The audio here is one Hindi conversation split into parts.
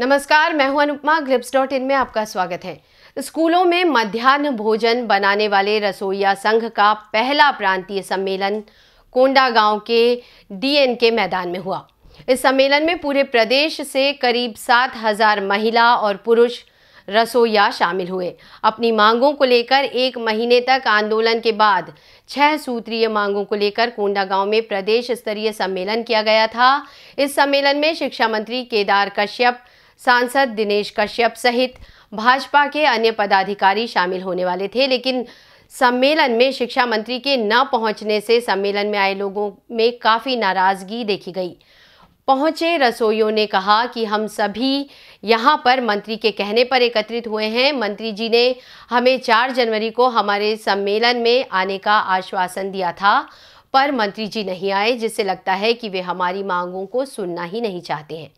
नमस्कार, मैं हूँ अनुपमा ग्लिप्स डॉट इन में आपका स्वागत है। स्कूलों में मध्यान्ह भोजन बनाने वाले रसोईया संघ का पहला प्रांतीय सम्मेलन कोंडा गाँव के डीएन के मैदान में हुआ। इस सम्मेलन में पूरे प्रदेश से करीब सात हज़ार महिला और पुरुष रसोईया शामिल हुए। अपनी मांगों को लेकर एक महीने तक आंदोलन के बाद छह सूत्रीय मांगों को लेकर कोंडा गाँव में प्रदेश स्तरीय सम्मेलन किया गया था। इस सम्मेलन में शिक्षा मंत्री केदार कश्यप सांसद दिनेश कश्यप सहित भाजपा के अन्य पदाधिकारी शामिल होने वाले थे, लेकिन सम्मेलन में शिक्षा मंत्री के न पहुँचने से सम्मेलन में आए लोगों में काफ़ी नाराज़गी देखी गई। पहुँचे रसोइयों ने कहा कि हम सभी यहाँ पर मंत्री के कहने पर एकत्रित हुए हैं। मंत्री जी ने हमें 4 जनवरी को हमारे सम्मेलन में आने का आश्वासन दिया था, पर मंत्री जी नहीं आए, जिससे लगता है कि वे हमारी मांगों को सुनना ही नहीं चाहते हैं।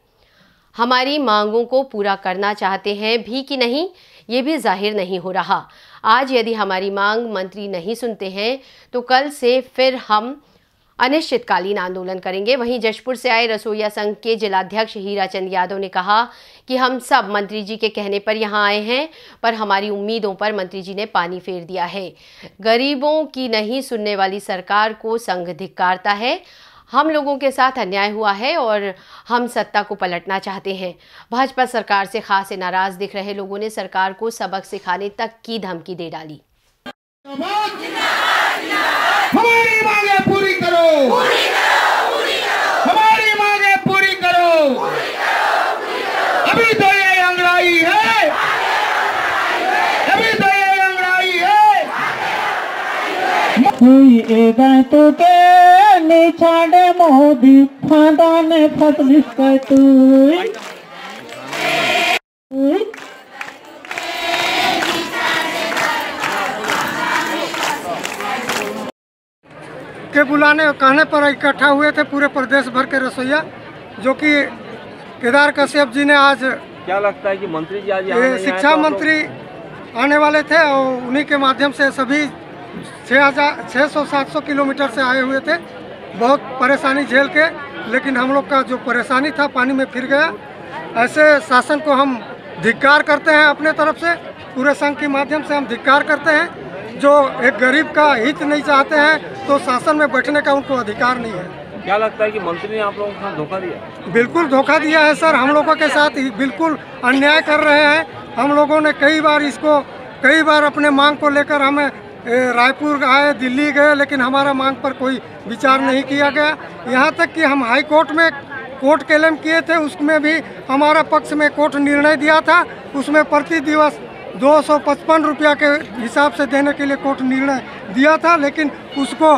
हमारी मांगों को पूरा करना चाहते हैं, भी कि नहीं, ये भी ज़ाहिर नहीं हो रहा। आज यदि हमारी मांग मंत्री नहीं सुनते हैं तो कल से फिर हम अनिश्चितकालीन आंदोलन करेंगे। वहीं जशपुर से आए रसोईया संघ के जिलाध्यक्ष हीराचंद यादव ने कहा कि हम सब मंत्री जी के कहने पर यहाँ आए हैं, पर हमारी उम्मीदों पर मंत्री जी ने पानी फेर दिया है। गरीबों की नहीं सुनने वाली सरकार को संघ धिक्कारता है। हम लोगों के साथ अन्याय हुआ है और हम सत्ता को पलटना चाहते हैं। भाजपा सरकार से खास नाराज़ दिख रहे लोगों ने सरकार को सबक सिखाने तक की धमकी दे डाली। हमारी मांगे पूरी करो। हमारी मांगे पूरी करो। अभी तो ये अंगड़ाई है। अभी तो ये अंगड़ाई है। এগাতুকে নিছাড়ে মোদি ফাঁদানে ফসলিস তুই के बुलाने और कहने पर इकट्ठा हुए थे पूरे प्रदेश भर के रसोईया जो कि केदार कश्यप जी ने आज क्या लगता है कि मंत्री जी आज यहाँ ये नहीं आए शिक्षा तो आप मंत्री आने वाले थे और उन्हीं के माध्यम से सभी छः हजार छः सौ सात सौ किलोमीटर से आए हुए थे बहुत परेशानी झेल के लेकिन हम लोग का जो परेशानी था पानी में फिर गया। ऐसे शासन को हम धिक्कार करते हैं अपने तरफ़ से पूरे संघ के माध्यम से हम धिक्कार करते हैं। जो एक गरीब का हित नहीं चाहते हैं तो शासन में बैठने का उनको अधिकार नहीं है। क्या लगता है कि मंत्री ने आप लोगों को धोखा दिया? बिल्कुल धोखा दिया है सर। हम लोगों के साथ ही बिल्कुल अन्याय कर रहे हैं। हम लोगों ने कई बार इसको कई बार अपने मांग को लेकर हमें रायपुर आए, दिल्ली गए, लेकिन हमारा मांग पर कोई विचार नहीं किया गया। यहाँ तक कि हम हाई कोर्ट में कोर्ट क्लेम किए थे, उसमें भी हमारा पक्ष में कोर्ट निर्णय दिया था। उसमें प्रति दिवस दो सौ पचपन रुपया के हिसाब से देने के लिए कोर्ट निर्णय दिया था, लेकिन उसको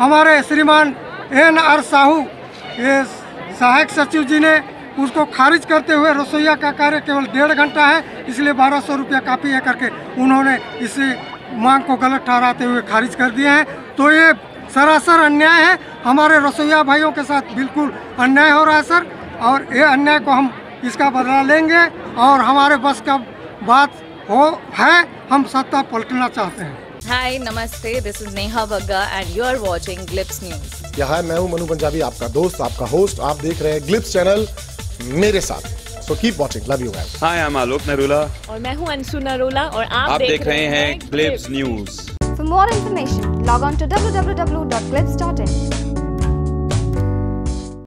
हमारे श्रीमान एन आर साहू सहायक सचिव जी ने उसको खारिज करते हुए रसोईया का कार्य केवल डेढ़ घंटा है, इसलिए बारह सौ रुपया काफ़ी है करके उन्होंने इस मांग को गलत ठहराते हुए खारिज कर दिए हैं। तो ये सरासर अन्याय है। हमारे रसोईया भाइयों के साथ बिल्कुल अन्याय हो रहा है सर। और ये अन्याय को हम इसका बदला लेंगे और हमारे बस का बात हो है। हम सत्ता पलटना चाहते हैं। Hi, Namaste. This is Neha Bagga, and you are watching Glips News. क्या है मैं हूँ मनु पंजाबी आपका दोस्त आपका होस्ट आप देख रहे हैं ग्लिप्स चैनल मेरे साथ। So keep watching love you guys hi I am Alok Narula और मैं हूँ अंशु नरोला और आप, आप देख रहे हैं clips news For more information, log on to www.clips.in.